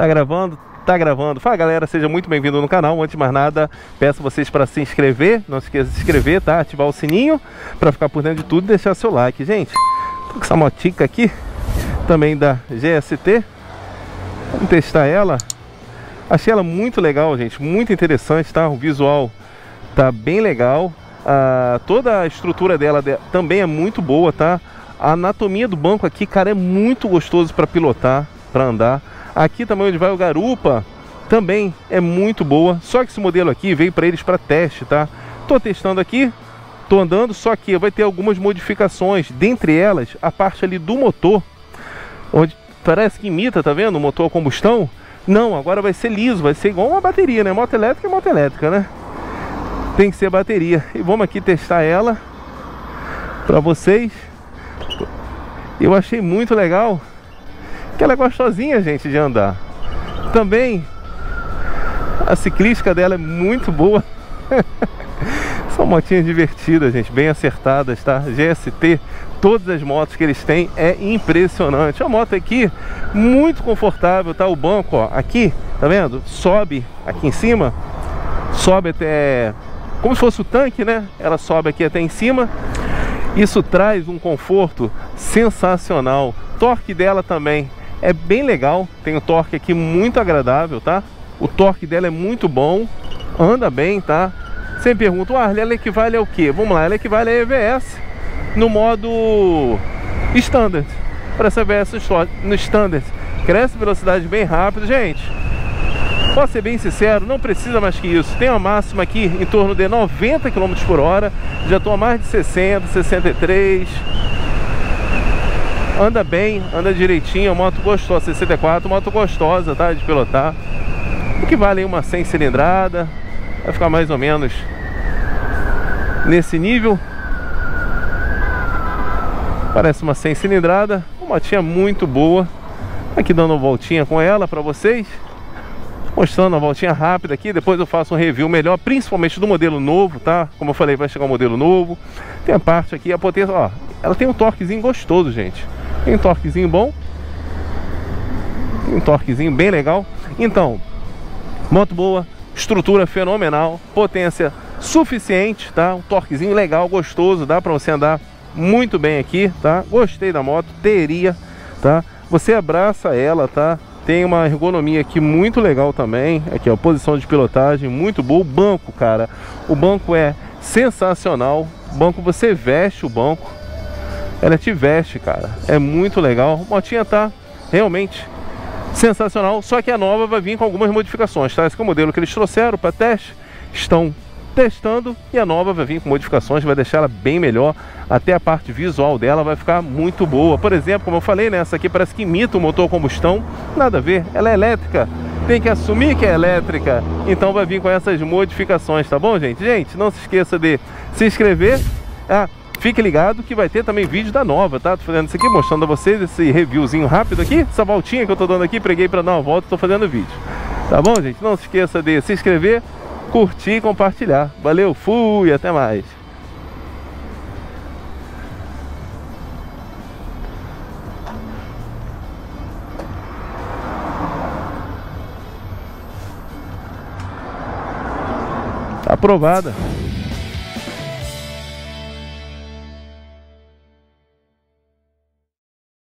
Tá gravando? Tá gravando. Fala galera, seja muito bem-vindo no canal. Antes de mais nada, peço vocês para se inscrever. Não se esqueça de se inscrever, tá? Ativar o sininho para ficar por dentro de tudo e deixar seu like, gente. Tô com essa motica aqui, também da GST. Vamos testar ela. Achei ela muito legal, gente. Muito interessante, tá? O visual tá bem legal. Ah, toda a estrutura dela também é muito boa, tá? A anatomia do banco aqui, cara, é muito gostoso para pilotar, para andar. Aqui também onde vai o garupa, também é muito boa. Só que esse modelo aqui veio para eles para teste, tá? Tô testando aqui, tô andando, só que vai ter algumas modificações. Dentre elas, a parte ali do motor, onde parece que imita, tá vendo? O motor a combustão. Não, agora vai ser liso, vai ser igual uma bateria, né? Moto elétrica é moto elétrica, né? Tem que ser bateria. E vamos aqui testar ela para vocês. Eu achei muito legal que ela é gostosinha, gente, de andar. Também a ciclística dela é muito boa. São motinhas divertidas, gente, bem acertadas, tá? GST, todas as motos que eles têm é impressionante. A moto aqui muito confortável, tá? O banco, ó, aqui, tá vendo? Sobe aqui em cima, sobe até como se fosse o tanque, né? Ela sobe aqui até em cima isso traz um conforto sensacional. Torque dela também é bem legal. Tem um torque aqui muito agradável, tá? O torque dela é muito bom. Anda bem, tá? Você pergunta, ah, ela equivale ao quê? Vamos lá, ela equivale a EVS no modo Standard. Para essa EVS no Standard. Cresce velocidade bem rápido, gente. Posso ser bem sincero, não precisa mais que isso. Tem uma máxima aqui em torno de 90 km por hora. Já estou a mais de 60, 63. Anda bem, anda direitinho, moto gostosa, 64, moto gostosa, tá? De pilotar. O que vale uma 100 cilindrada. Vai ficar mais ou menos nesse nível. Parece uma 100 cilindrada. Uma motinha muito boa. Aqui dando uma voltinha com ela para vocês mostrando uma voltinha rápida aqui, depois eu faço um review melhor, principalmente do modelo novo, tá? Como eu falei, vai chegar um modelo novo. Tem a parte aqui, a potência, ó, ela tem um torquezinho gostoso, gente. Tem torquezinho bom. Tem um torquezinho bem legal. Então, moto boa, estrutura fenomenal, potência suficiente, tá? Um torquezinho legal, gostoso, dá para você andar muito bem aqui, tá? Gostei da moto, teria, tá? Você abraça ela, tá? Tem uma ergonomia aqui muito legal também. Aqui, ó, posição de pilotagem muito boa. O banco, cara, o banco é sensacional. O banco, você veste o banco. Ela te veste, cara. É muito legal. A motinha tá realmente sensacional. Só que a nova vai vir com algumas modificações, tá? Esse é o modelo que eles trouxeram para teste. Estão testando e a nova vai vir com modificações, vai deixar ela bem melhor, até a parte visual dela vai ficar muito boa. Por exemplo, como eu falei, né, essa aqui parece que imita o motor combustão, nada a ver, ela é elétrica, tem que assumir que é elétrica, então vai vir com essas modificações, tá bom, gente? Gente, não se esqueça de se inscrever, ah, fique ligado que vai ter também vídeo da nova, tá? Tô fazendo isso aqui, mostrando a vocês esse reviewzinho rápido aqui, essa voltinha que eu tô dando aqui, preguei para dar uma volta, tô fazendo vídeo. Tá bom, gente? Não se esqueça de se inscrever, curtir e compartilhar. Valeu, fui, até mais. Aprovada.